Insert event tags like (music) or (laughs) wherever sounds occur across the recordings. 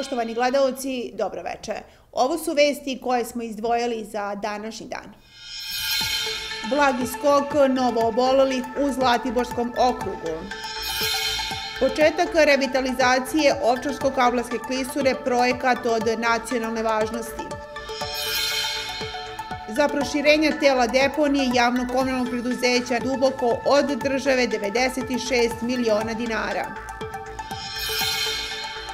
Poštovani gledalci, dobro veče. Ovo su vesti koje smo izdvojili za današnji dan. Blagi skok novo obolelih u Zlatiborskom okrugu. Početak revitalizacije Ovčarsko-Kavlaske klisure projekat od nacionalne važnosti. Za proširenje tela deponije javno-komunalnog preduzeća duboko od države 96 miliona dinara.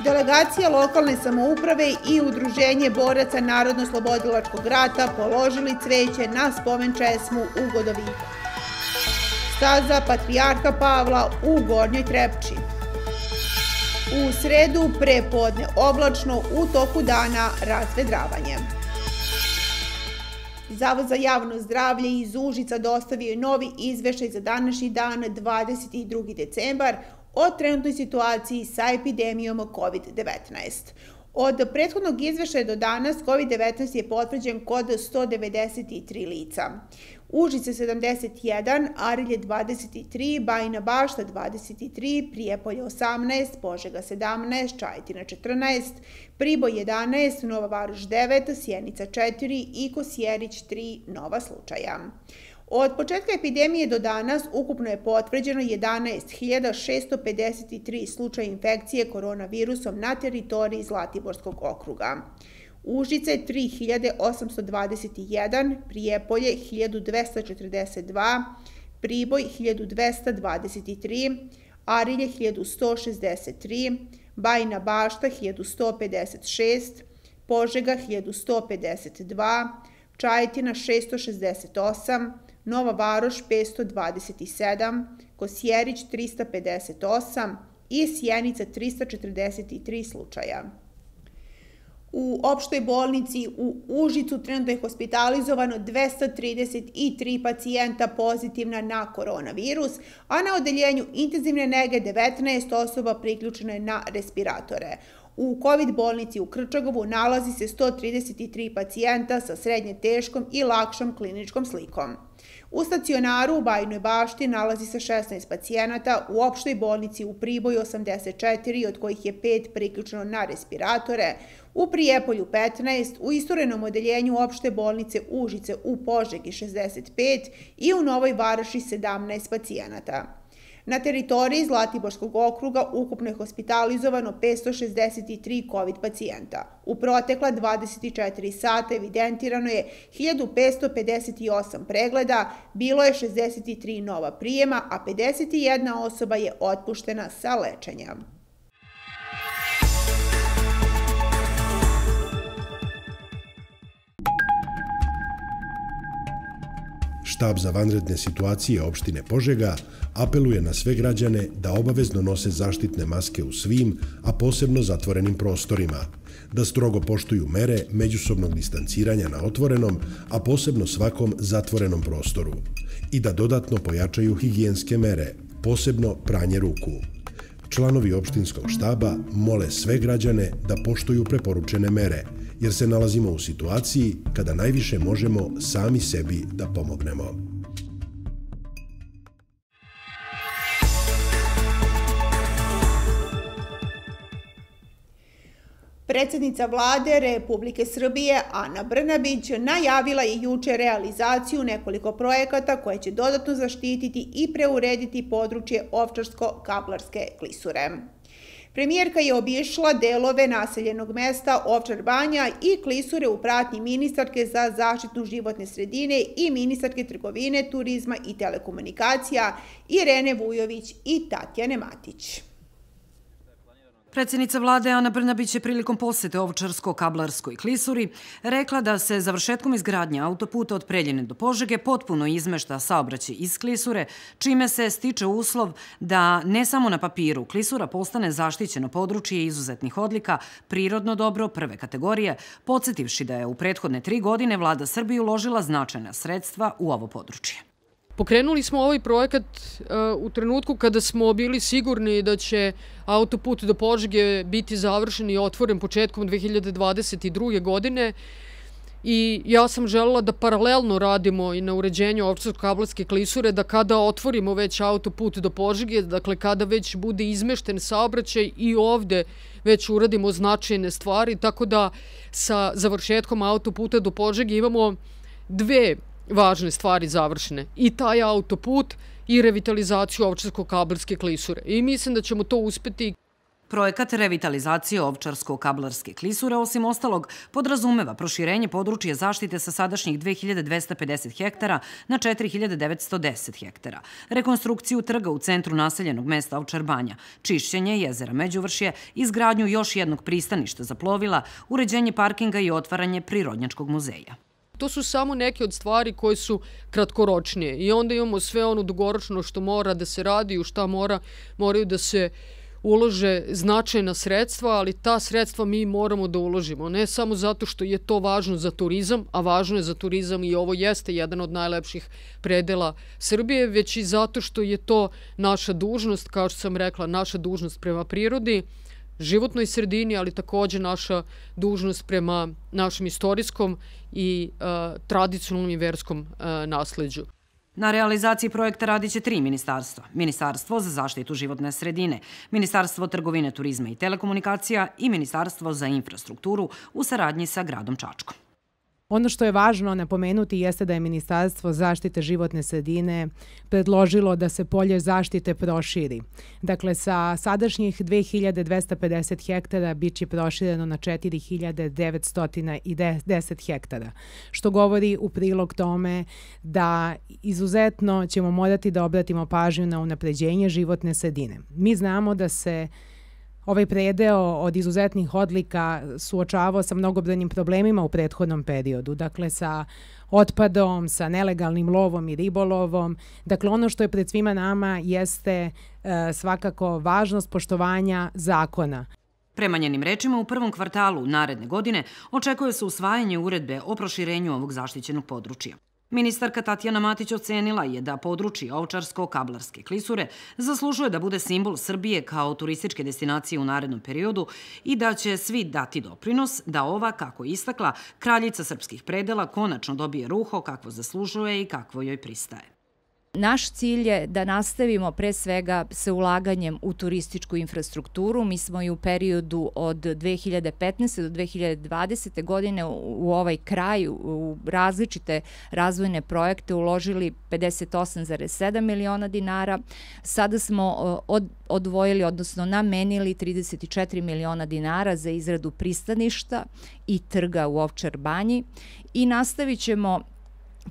Delegacija lokalne samouprave i Udruženje boraca Narodno-slobodilačkog rata položili cveće na spomen česmu u Godoviku. Staza Patrijarka Pavla u Gornjoj Trepči. U sredu prepodne oblačno u toku dana razvedravanje. Zavod za javno zdravlje iz Užica dostavio je novi izvešaj za današnji dan 22. decembar o trenutnoj situaciji sa epidemijom COVID-19. Od prethodnog izvešaja do danas COVID-19 je potvrđen kod 193 lica. Užice 71, Arilje 23, Bajna Bašta 23, Prijepolje 18, Požega 17, Čajetina 14, Priboj 11, Nova Varoš 9, Sjenica 4 i Kosjerić 3 nova slučaja. Od početka epidemije do danas ukupno je potvrđeno 11.653 slučaja infekcije koronavirusom na teritoriji Zlatiborskog okruga. Užice 3821, Prijepolje 1242, Priboj 1223, Arilje 1163, Bajna Bašta 1156, Požega 1152, Čajetina 668, Nova Varoš 527, Kosjerić 358 i Sjenica 343 slučaja. U opštoj bolnici u Užicu trenutno je hospitalizovano 233 pacijenta pozitivna na koronavirus, a na odeljenju intenzivne nege 19 osoba priključene je na respiratore. U COVID bolnici u Krčagovu nalazi se 133 pacijenta sa srednje teškom i lakšom kliničkom slikom. U stacionaru u Bajnoj bašti nalazi se 16 pacijenata, u opštoj bolnici u Priboju 84, od kojih je 5 priključeno na respiratore, u Prijepolju 15, u istorenom odeljenju opšte bolnice Užice u Požegi 65 i u Novoj Varoši 17 pacijenata. Na teritoriji Zlatiborskog okruga ukupno je hospitalizovano 563 COVID pacijenta. U protekla 24 sata evidentirano je 1558 pregleda, bilo je 63 nova prijema, a 51 osoba je otpuštena sa lečenjem. Štab za vanredne situacije opštine Požega apeluje na sve građane da obavezno nose zaštitne maske u svim, a posebno zatvorenim prostorima, da strogo poštuju mere međusobnog distanciranja na otvorenom, a posebno svakom zatvorenom prostoru i da dodatno pojačaju higijenske mere, posebno pranje ruku. Članovi opštinskog štaba mole sve građane da poštuju preporučene mere, jer se nalazimo u situaciji kada najviše možemo sami sebi da pomognemo. Predsjednica vlade Republike Srbije Ana Brnabić najavila je juče realizaciju nekoliko projekata koje će dodatno zaštititi i preurediti područje Ovčarsko-Kablarske klisure. Premijerka je obišla delove naseljenog mesta Ovčar Banja i klisure u pratnji ministarke za zaštitnu životne sredine i ministarke trgovine, turizma i telekomunikacija Irene Vujović i Tatjane Matić. Predsjednica vlade Ana Brnabić je prilikom posete Ovčarsko-Kablarskoj klisuri rekla da se završetkom izgradnja autoputa od Preljene do Požege potpuno izmešta saobraćaj iz klisure, čime se stiče uslov da ne samo na papiru klisura postane zaštićeno područje izuzetnih odlika, prirodno dobro prve kategorije, podsjetivši da je u prethodne tri godine vlada Srbije uložila značajna sredstva u ovo područje. Pokrenuli smo ovaj projekat uh, u trenutku kada smo bili sigurni da će autoput do Požege biti završen i otvoren početkom 2022. godine i ja sam želela da paralelno radimo i na uređenju Ovčarsko-Kablarske klisure, da kada otvorimo već autoput do Požege, dakle kada već bude izmešten saobraćaj i ovde već uradimo značajne stvari, tako da sa završetkom autoputa do Požege imamo dve važne stvari završene. I taj autoput i revitalizaciju Ovčarsko-Kablarske klisure. I mislim da ćemo to uspeti Projekat revitalizacije ovčarsko-kablarske klisure, osim ostalog, podrazumeva proširenje područje zaštite sa sadašnjih 2250 hektara na 4910 hektara, rekonstrukciju trga u centru naseljenog mesta Ovčarbanja, čišćenje jezera Međuvršje, izgradnju još jednog pristaništa za plovila, uređenje parkinga i otvaranje Prirodnjačkog muzeja. To su samo neke od stvari koje su kratkoročnije i onda imamo sve ono dugoročno što mora da se radi, u šta mora, moraju da se ulože značajna sredstva, ali ta sredstva mi moramo da uložimo. Ne samo zato što je to važno za turizam, a važno je za turizam i ovo jeste jedan od najlepših predela Srbije, već i zato što je to naša dužnost, kao što sam rekla, naša dužnost prema prirodi, životnoj sredini, ali također naša dužnost prema našem istorijskom i uh, tradicionalnom i verskom uh, nasledđu. Na realizaciji projekta radit će tri ministarstva. Ministarstvo za zaštitu životne sredine, Ministarstvo trgovine, turizma i telekomunikacija i Ministarstvo za infrastrukturu u saradnji sa gradom Čačkom. Ono što je važno napomenuti jeste da je Ministarstvo zaštite životne sredine predložilo da se polje zaštite proširi. Dakle, sa sadašnjih 2250 hektara bit će prošireno na 4910 hektara, što govori u prilog tome da izuzetno ćemo morati da obratimo pažnju na unapređenje životne sredine. Mi znamo da se ovaj predeo od izuzetnih odlika suočavao sa mnogobrojnim problemima u prethodnom periodu. Dakle, sa otpadom, sa nelegalnim lovom i ribolovom. Dakle, ono što je pred svima nama jeste e, svakako važnost poštovanja zakona. Prema njenim rečima, u prvom kvartalu naredne godine očekuje se usvajanje uredbe o proširenju ovog zaštićenog područja. Ministarka Tatjana Matić ocenila je da područje Ovčarsko-Kablarske klisure zaslužuje da bude simbol Srbije kao turističke destinacije u narednom periodu i da će svi dati doprinos da ova, kako istakla, kraljica srpskih predela konačno dobije ruho kakvo zaslužuje i kakvo joj pristaje. Naš cilj je da nastavimo pre svega sa ulaganjem u turističku infrastrukturu. Mi smo i u periodu od 2015. do 2020. godine u ovaj kraj u različite razvojne projekte uložili 58,7 miliona dinara. Sada smo odvojili, odnosno namenili 34 miliona dinara za izradu pristaništa i trga u Ovčar banji i nastavit ćemo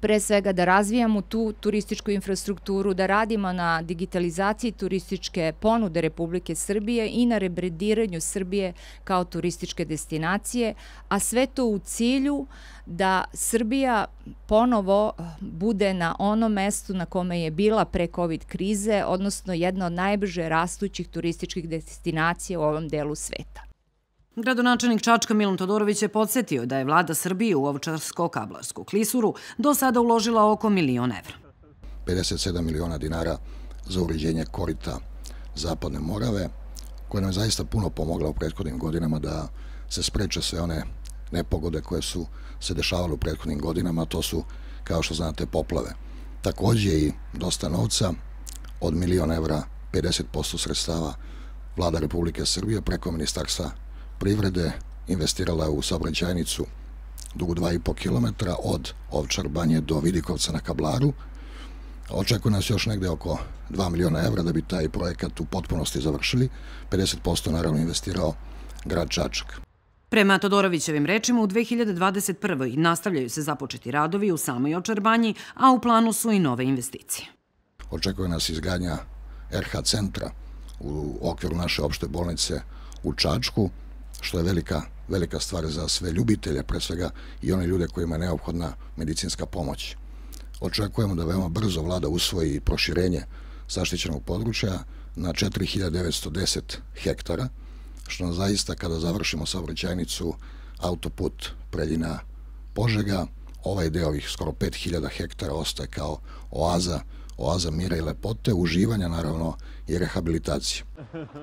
pre svega da razvijamo tu turističku infrastrukturu, da radimo na digitalizaciji turističke ponude Republike Srbije i na rebrediranju Srbije kao turističke destinacije, a sve to u cilju da Srbija ponovo eh, bude na onom mestu na kome je bila pre COVID krize, odnosno jedna od najbrže rastućih turističkih destinacija u ovom delu sveta. Gradonačelnik Čačka Milan Todorović je podsjetio da je vlada Srbije u Ovčarsko-Kablarsku klisuru do sada uložila oko milion evra. 57 miliona dinara za uređenje korita Zapadne Morave, koja nam je zaista puno pomogla u prethodnim godinama da se spreče sve one nepogode koje su se dešavale u prethodnim godinama, to su, kao što znate, poplave. Takođe i dosta novca, od milion evra, 50% sredstava vlada Republike Srbije preko ministarstva privrede investirala u saobraćajnicu dugu 2,5 km od Ovčar banje do Vidikovca na Kablaru. Očekuje nas još negde oko 2 miliona evra da bi taj projekat u potpunosti završili. 50% naravno investirao grad Čačak. Prema Todorovićevim rečima, u 2021. nastavljaju se započeti radovi u samoj Očarbanji, a u planu su i nove investicije. Očekuje nas izgradnja RH centra u okviru naše opšte bolnice u Čačku, što je velika, velika stvar za sve ljubitelje, pre svega i one ljude kojima je neophodna medicinska pomoć. Očekujemo da veoma brzo vlada usvoji proširenje zaštićenog područja na 4910 hektara, što nam zaista kada završimo saobraćajnicu autoput Preljina Požega, ovaj deo ovih skoro 5000 hektara ostaje kao oaza oaza mira i lepote, uživanja naravno i rehabilitacije.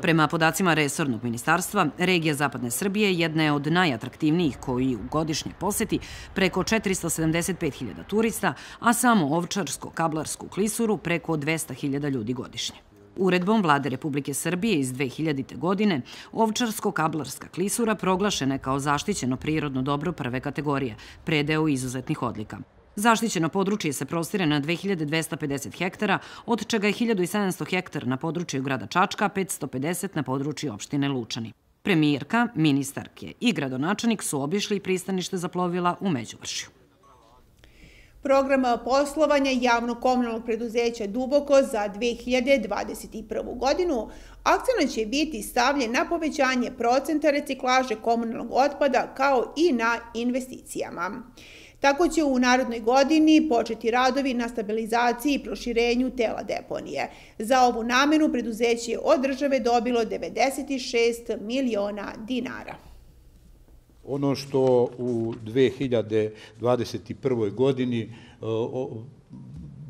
Prema podacima Resornog ministarstva, regija Zapadne Srbije jedna je od najatraktivnijih koji u godišnje poseti preko 475.000 turista, a samo Ovčarsko-Kablarsku klisuru preko 200.000 ljudi godišnje. Uredbom vlade Republike Srbije iz 2000. godine Ovčarsko-Kablarska klisura proglašena je kao zaštićeno prirodno dobro prve kategorije, predeo izuzetnih odlika. Zaštićeno područje se prostire na 2250 hektara, od čega je 1700 hektara na području grada Čačka, 550 na području opštine Lučani. Premijerka, ministarke i gradonačanik su obišli pristanište za plovila u Međuvršju. Program poslovanja javno-komunalnog preduzeća Duboko za 2021. godinu akcijno će biti stavljen na povećanje procenta reciklaže komunalnog otpada kao i na investicijama. Tako će u narodnoj godini početi radovi na stabilizaciji i proširenju tela deponije. Za ovu namenu preduzeće od države dobilo 96 miliona dinara. Ono što u 2021. godini e,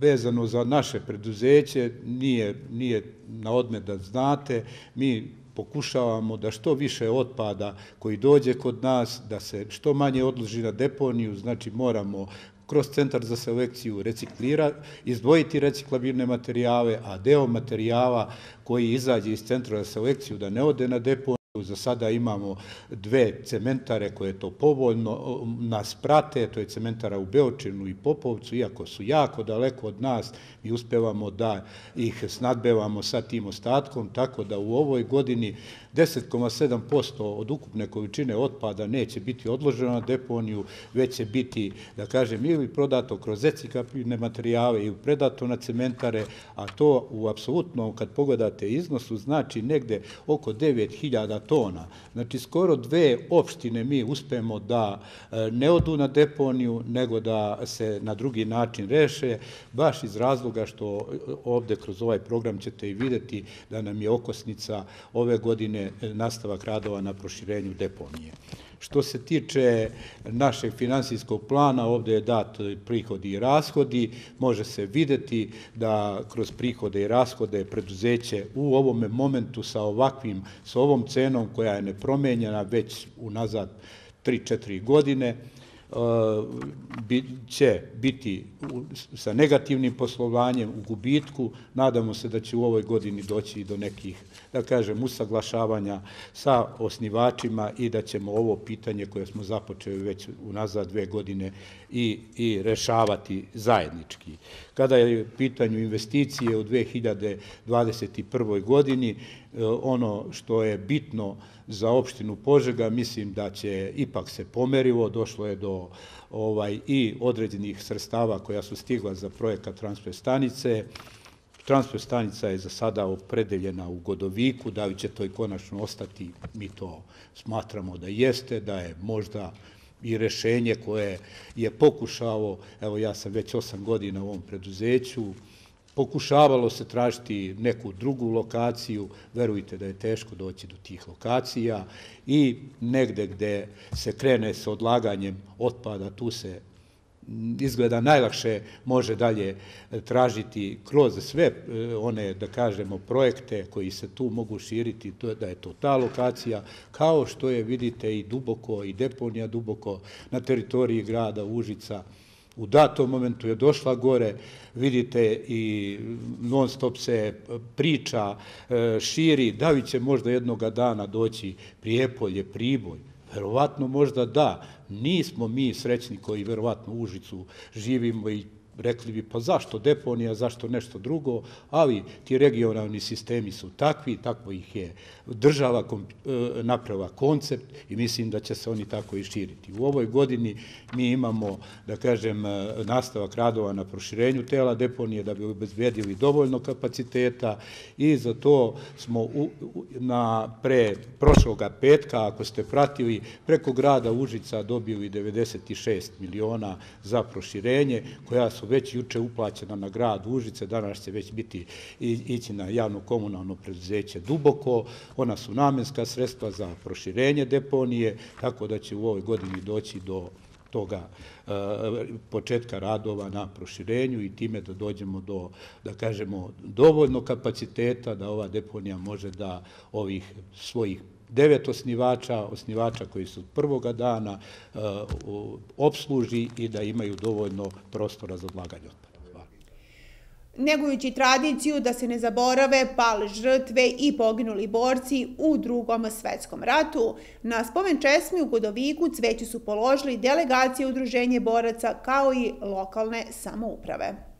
vezano za naše preduzeće nije, nije na odmet da znate, mi pokušavamo da što više otpada koji dođe kod nas, da se što manje odloži na deponiju, znači moramo kroz centar za selekciju reciklira, izdvojiti reciklabilne materijale, a deo materijala koji izađe iz centra za selekciju da ne ode na deponiju, Za sada imamo dve cementare koje to povoljno nas prate, to je cementara u Beočinu i Popovcu, iako su jako daleko od nas, mi uspevamo da ih snadbevamo sa tim ostatkom, tako da u ovoj godini 10,7% od ukupne količine otpada neće biti odloženo na deponiju, već će biti, da kažem, ili prodato kroz recikapljene materijale ili predato na cementare, a to u apsolutnom, kad pogledate iznosu, znači negde oko 9000 tona. Znači, skoro dve opštine mi uspemo da e, ne odu na deponiju, nego da se na drugi način reše, baš iz razloga što e, ovde kroz ovaj program ćete i videti da nam je okosnica ove godine nastavak radova na proširenju deponije. Što se tiče našeg finansijskog plana, ovde je dat prihodi i rashodi, može se videti da kroz prihode i rashode preduzeće u ovome momentu sa ovakvim, sa ovom cenom koja je nepromenjena već unazad 3-4 godine, Eh, će biti sa negativnim poslovanjem u gubitku. Nadamo se da će u ovoj godini doći do nekih, da kažem, usaglašavanja sa osnivačima i da ćemo ovo pitanje koje smo započeli već unazad dve godine i, i rešavati zajednički. Kada je pitanju investicije u 2021. godini, e, ono što je bitno za opštinu Požega, mislim da će ipak se pomerivo, došlo je do ovaj i određenih srstava koja su stigla za projekat transfer stanice. Transfer stanica je za sada opredeljena u Godoviku, da li će to i konačno ostati, mi to smatramo da jeste, da je možda i rešenje koje je pokušao, evo ja sam već osam godina u ovom preduzeću, pokušavalo se tražiti neku drugu lokaciju, verujte da je teško doći do tih lokacija i negde gde se krene sa odlaganjem otpada, tu se izgleda najlakše može dalje e, tražiti kroz sve e, one, da kažemo, projekte koji se tu mogu širiti, to da je to ta lokacija, kao što je, vidite, i duboko, i deponija duboko na teritoriji grada Užica, u datom momentu je došla gore, vidite i non stop se priča, e, širi, da li će možda jednoga dana doći Prijepolje, Priboj, verovatno možda da, nismo mi srećni koji verovatno u Užicu živimo i rekli bi pa zašto deponija, zašto nešto drugo, ali ti regionalni sistemi su takvi, takvo ih je država e, naprava koncept i mislim da će se oni tako i širiti. U ovoj godini mi imamo, da kažem, e, nastavak radova na proširenju tela deponije da bi obezbedili dovoljno kapaciteta i za to smo na pre prošloga petka, ako ste pratili, preko grada Užica dobili 96 miliona za proširenje, koja su već juče uplaćena na grad Užice, danas će već biti ići na javno komunalno preduzeće Duboko, ona su namenska sredstva za proširenje deponije, tako da će u ovoj godini doći do toga eh, početka radova na proširenju i time da dođemo do, da kažemo, dovoljno kapaciteta da ova deponija može da ovih svojih devet osnivača, osnivača koji su prvoga dana uh, obsluži i da imaju dovoljno prostora za odlaganje otpada negujući tradiciju da se ne zaborave pale žrtve i poginuli borci u drugom svetskom ratu. Na spomen česmi u Godoviku cveće su položili delegacije udruženje boraca kao i lokalne samouprave.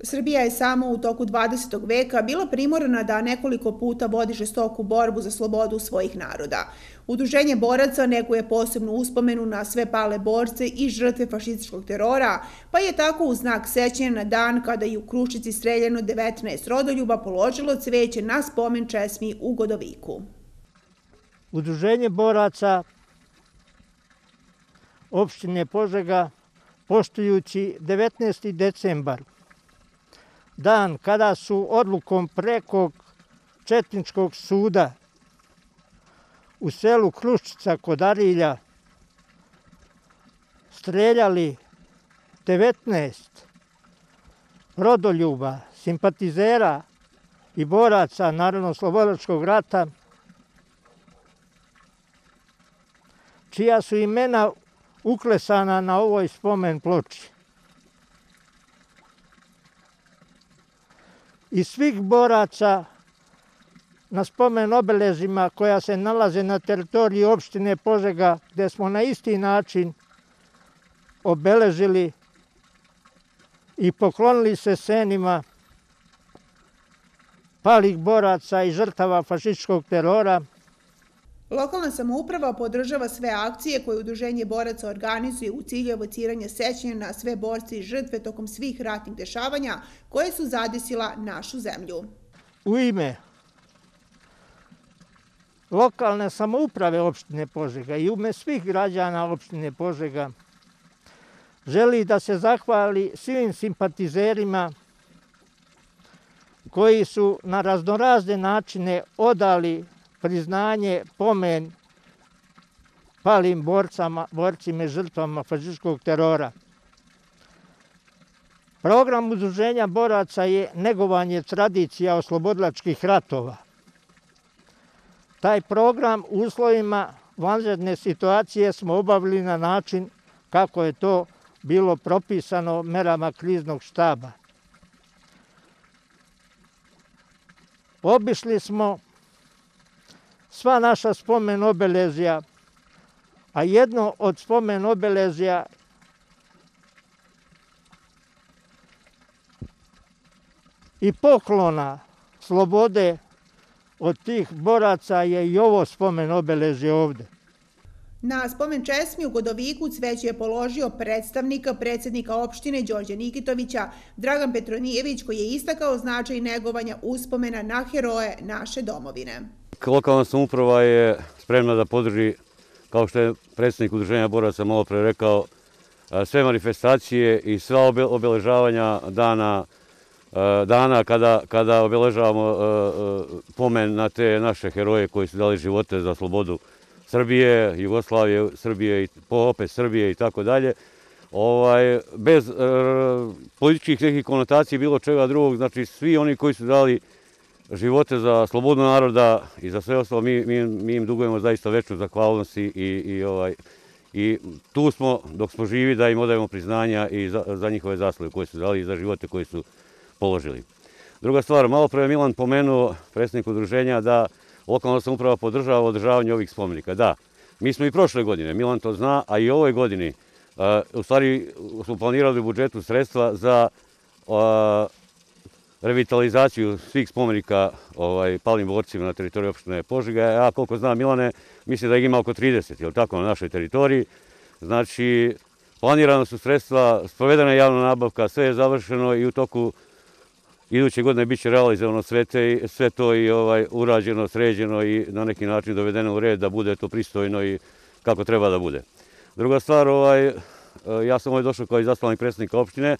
Srbija je samo u toku 20. veka bila primorana da nekoliko puta vodi žestoku borbu za slobodu svojih naroda. Udruženje boraca neguje posebnu uspomenu na sve pale borce i žrtve fašističkog terora, pa je tako u znak sećenja na dan kada je u Krušici streljeno 19 rodoljuba položilo cveće na spomen česmi u Godoviku. Udruženje boraca opštine Požega poštujući 19. decembar dan kada su odlukom prekog Četničkog suda u selu Kruščica kod Arilja streljali 19 rodoljuba, simpatizera i boraca Narodno-slobodačkog rata, čija su imena uklesana na ovoj spomen ploči. I svih boraca na spomen obeležima koja se nalaze na teritoriji opštine Požega, gde smo na isti način obeležili i poklonili se senima palih boraca i žrtava fašističkog terora, Lokalna samouprava podržava sve akcije koje Udruženje boraca organizuje u cilju evociranja sećanja na sve borce i žrtve tokom svih ratnih dešavanja koje su zadesila našu zemlju. U ime lokalne samouprave opštine Požega i ume svih građana opštine Požega želi da se zahvali svim simpatizerima koji su na raznorazne načine odali priznanje, pomen palim borcama, borcima i žrtvama fašističkog terora. Program udruženja boraca je negovanje tradicija oslobodlačkih ratova. Taj program u uslovima vanredne situacije smo obavili na način kako je to bilo propisano merama kriznog štaba. Obišli smo sva naša spomen obeležja, a jedno od spomen obeležja i poklona slobode od tih boraca je i ovo spomen obeležje ovde. Na spomen česmi u Godoviku cveće je položio predstavnika predsjednika opštine Đorđe Nikitovića Dragan Petronijević koji je istakao značaj negovanja uspomena na heroje naše domovine. Lokalna samuprava je spremna da podrži, kao što je predsjednik udruženja boraca malo pre rekao, sve manifestacije i sva obeležavanja dana dana kada, kada obeležavamo pomen na te naše heroje koji su dali živote za slobodu Srbije, Jugoslavije, Srbije i opet Srbije i tako dalje. Ovaj, bez e, političkih nekih konotacija bilo čega drugog, znači svi oni koji su dali živote za slobodu naroda i za sve ostalo, mi, mi, mi im dugujemo zaista večnu zahvalnost i, i, ovaj, i tu smo dok smo živi da im odajemo priznanja i za, za njihove zasluge koje su dali i za živote koje su položili. Druga stvar, malo pre Milan pomenuo, predsjednik udruženja, da lokalna samuprava podržava održavanje ovih spomenika. Da, mi smo i prošle godine, Milan to zna, a i ovoj godini, uh, u stvari smo planirali u budžetu sredstva za uh, revitalizaciju svih spomenika ovaj, palim borcima na teritoriji opštine Požega. Ja koliko znam Milane, mislim da ih ima oko 30, je tako, na našoj teritoriji. Znači, planirano su sredstva, sprovedena je javna nabavka, sve je završeno i u toku iduće godine bit će realizovano sve, te, sve to i ovaj, urađeno, sređeno i na neki način dovedeno u red da bude to pristojno i kako treba da bude. Druga stvar, ovaj, e, ja sam ovaj došao kao izaslanik predsjednika opštine, e,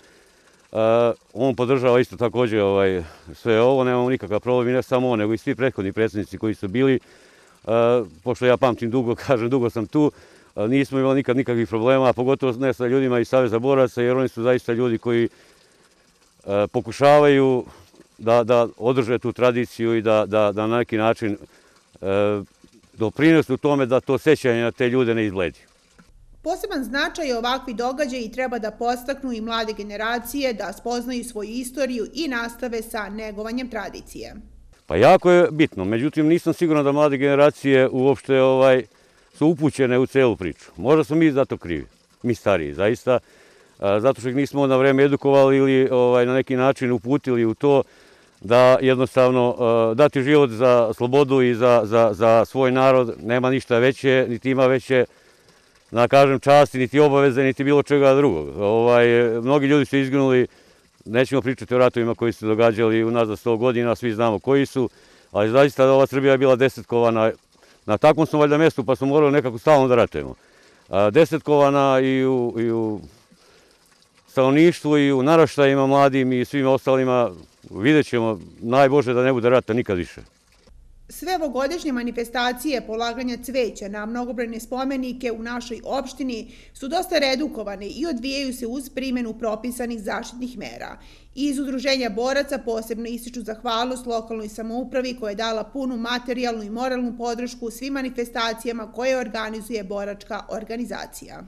on podržava isto također ovaj, sve ovo, nemamo nikakav problem i ne samo on, nego i svi prethodni predsjednici koji su bili, Uh, pošto ja pamtim dugo, (laughs) kažem, dugo sam tu, nismo imali nikad nikakvih problema, pogotovo ne sa ljudima iz Saveza boraca, jer oni su zaista ljudi koji pokušavaju da, da održe tu tradiciju i da, da, da na neki način doprinesu u tome da to sećanje na te ljude ne izbledi. Poseban značaj ovakvi događaj i treba da postaknu i mlade generacije da spoznaju svoju istoriju i nastave sa negovanjem tradicije. Pa jako je bitno, međutim nisam siguran da mlade generacije uopšte ovaj, su upućene u celu priču. Možda smo mi zato krivi, mi stariji, zaista, zato što ih nismo na vreme edukovali ili ovaj, na neki način uputili u to da jednostavno dati život za slobodu i za, za, za svoj narod nema ništa veće, niti ima veće na kažem časti, niti obaveze, niti bilo čega drugog. Ovaj, mnogi ljudi su izginuli, nećemo pričati o ratovima koji su događali u nas za 100 godina, svi znamo koji su, ali zaista ova Srbija je bila desetkovana, na takvom smo valjda mjestu pa smo morali nekako stalno da ratujemo. Desetkovana i u, i u stanovništvu i u naraštajima mladim i svim ostalima vidjet ćemo najbože da ne bude rata nikad više. Sve ovogodišnje manifestacije polaganja cveća na mnogobrojne spomenike u našoj opštini su dosta redukovane i odvijaju se uz primjenu propisanih zaštitnih mera. Iz udruženja boraca posebno ističu zahvalnost lokalnoj samoupravi koja je dala punu materijalnu i moralnu podršku svim manifestacijama koje organizuje boračka organizacija.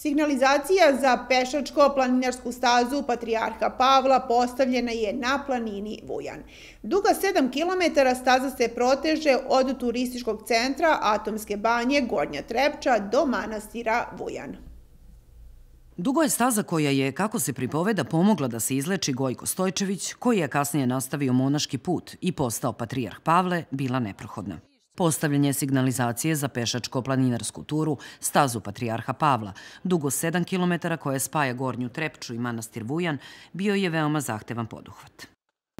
Signalizacija za pešačko-planinarsku stazu Patrijarha Pavla postavljena je na planini Vujan. Duga 7 km staza se proteže od turističkog centra Atomske banje Gornja Trepča do manastira Vujan. Dugo je staza koja je, kako se pripoveda, pomogla da se izleči Gojko Stojčević, koji je kasnije nastavio monaški put i postao Patrijarh Pavle, bila neprohodna. Postavljanje signalizacije za pešačko-planinarsku turu, stazu Patrijarha Pavla, dugo 7 km koje spaja Gornju Trepču i manastir Vujan, bio je veoma zahtevan poduhvat.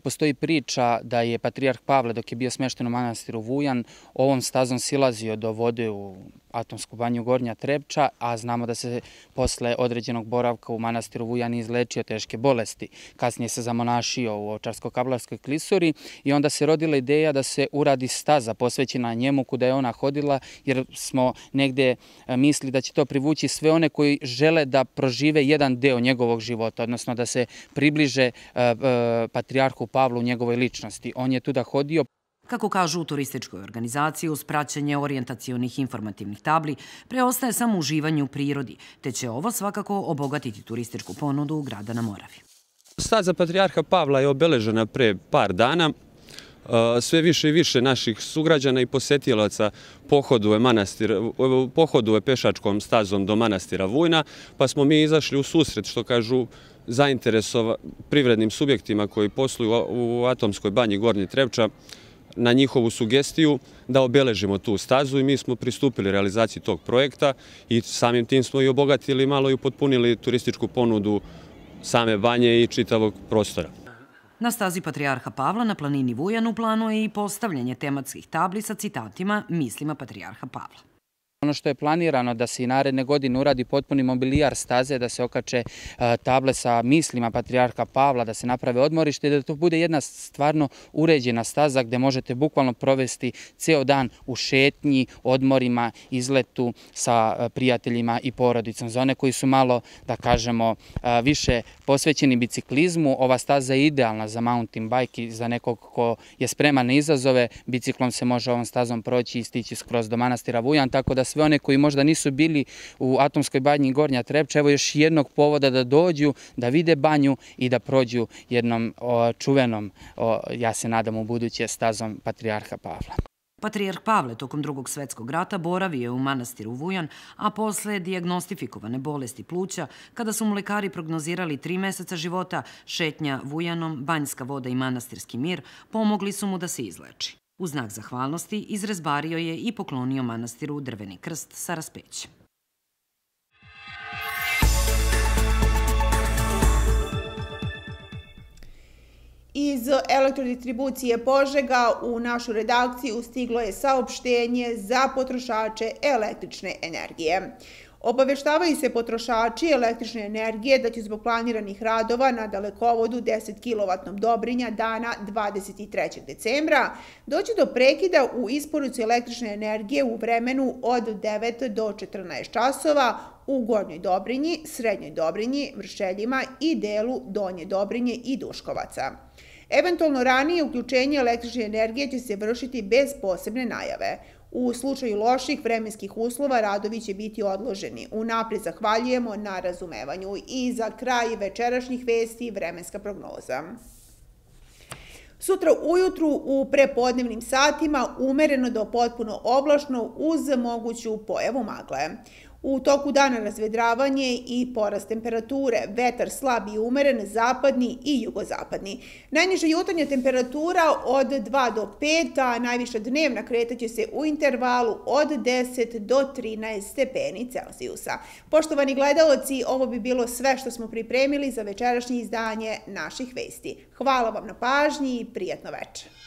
Postoji priča da je Patrijarh Pavle dok je bio smešten u manastiru Vujan ovom stazom silazio do vode u atomsku banju Gornja Trepča, a znamo da se posle određenog boravka u manastiru Vujan izlečio teške bolesti. Kasnije se zamonašio u Očarsko-Kablarskoj klisuri i onda se rodila ideja da se uradi staza posvećena njemu kuda je ona hodila, jer smo negde misli da će to privući sve one koji žele da prožive jedan deo njegovog života, odnosno da se približe e, e, Patrijarhu Pavlu u njegovoj ličnosti. On je tu da hodio. Kako kažu u turističkoj organizaciji, uz praćenje orijentacijonih informativnih tabli, preostaje samo uživanje u prirodi, te će ovo svakako obogatiti turističku ponudu grada na Moravi. Staza Patrijarha Pavla je obeležena pre par dana. E, sve više i više naših sugrađana i posjetilaca e, pohoduje pešačkom stazom do manastira Vujna, pa smo mi izašli u susret, što kažu, zainteresova privrednim subjektima koji posluju u Atomskoj banji Gornji Trevča, na njihovu sugestiju da obeležimo tu stazu i mi smo pristupili realizaciji tog projekta i samim tim smo i obogatili malo i upotpunili turističku ponudu same banje i čitavog prostora. Na stazi Patrijarha Pavla na planini Vujan u planu je i postavljanje tematskih tabli sa citatima mislima Patrijarha Pavla. Ono što je planirano da se i naredne godine uradi potpuni mobilijar staze, da se okače e, table sa mislima Patriarka Pavla, da se naprave odmorište, da to bude jedna stvarno uređena staza gde možete bukvalno provesti ceo dan u šetnji, odmorima, izletu sa e, prijateljima i porodicom. Za one koji su malo, da kažemo, e, više posvećeni biciklizmu, ova staza je idealna za mountain bike i za nekog ko je spreman na izazove. Biciklom se može ovom stazom proći i stići skroz do manastira Vujan, tako da sve one koji možda nisu bili u Atomskoj banji Gornja Trepča, evo još jednog povoda da dođu, da vide banju i da prođu jednom čuvenom, ja se nadam u buduće, stazom Patrijarha Pavla. Patrijarh Pavle tokom drugog svetskog rata boravio je u manastiru Vujan, a posle diagnostifikovane bolesti pluća, kada su mu lekari prognozirali tri meseca života, šetnja Vujanom, banjska voda i manastirski mir, pomogli su mu da se izleči. U znak zahvalnosti izrezbario je i poklonio manastiru drveni krst sa raspećem. Iz elektrodistribucije Požega u našu redakciju stiglo je saopštenje za potrošače električne energije. Obaveštavaju se potrošači električne energije da će zbog planiranih radova na dalekovodu 10 kW Dobrinja dana 23. decembra doći do prekida u isporuci električne energije u vremenu od 9 do 14 časova u Gornjoj Dobrinji, Srednjoj Dobrinji, Vršeljima i delu Donje Dobrinje i Duškovaca. Eventualno ranije uključenje električne energije će se vršiti bez posebne najave. U slučaju loših vremenskih uslova radovi će biti odloženi. Unaprijed zahvaljujemo na razumevanju i za kraj večerašnjih vesti vremenska prognoza. Sutra ujutru u prepodnevnim satima umereno do potpuno oblašno uz moguću pojavu magle. U toku dana razvedravanje i porast temperature, vetar slab i umeren, zapadni i jugozapadni. Najniža jutarnja temperatura od 2 do 5, a najviša dnevna kretaće se u intervalu od 10 do 13 stepeni Celsijusa. Poštovani gledalci, ovo bi bilo sve što smo pripremili za večerašnje izdanje naših vesti. Hvala vam na pažnji i prijatno večer.